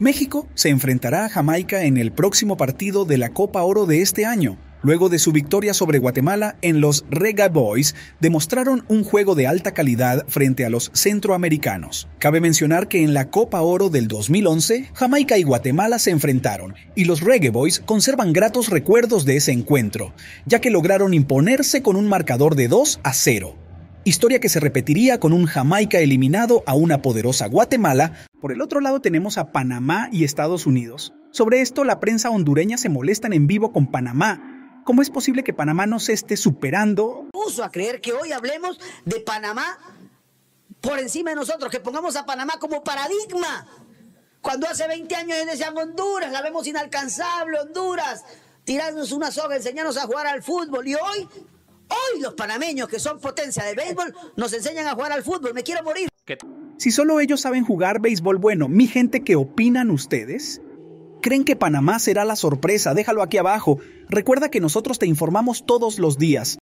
México se enfrentará a Jamaica en el próximo partido de la Copa Oro de este año. Luego de su victoria sobre Guatemala en los Rega Boys, demostraron un juego de alta calidad frente a los centroamericanos. Cabe mencionar que en la Copa Oro del 2011, Jamaica y Guatemala se enfrentaron, y los Reggae Boys conservan gratos recuerdos de ese encuentro, ya que lograron imponerse con un marcador de 2 a 0 historia que se repetiría con un Jamaica eliminado a una poderosa Guatemala. Por el otro lado tenemos a Panamá y Estados Unidos. Sobre esto la prensa hondureña se molestan en vivo con Panamá. ¿Cómo es posible que Panamá no se esté superando? Puso a creer que hoy hablemos de Panamá por encima de nosotros, que pongamos a Panamá como paradigma. Cuando hace 20 años decían Honduras, la vemos inalcanzable, Honduras, tirarnos una soga, enseñarnos a jugar al fútbol. Y hoy Hoy los panameños, que son potencia del béisbol, nos enseñan a jugar al fútbol. Me quiero morir. Si solo ellos saben jugar béisbol bueno, mi gente, ¿qué opinan ustedes? ¿Creen que Panamá será la sorpresa? Déjalo aquí abajo. Recuerda que nosotros te informamos todos los días.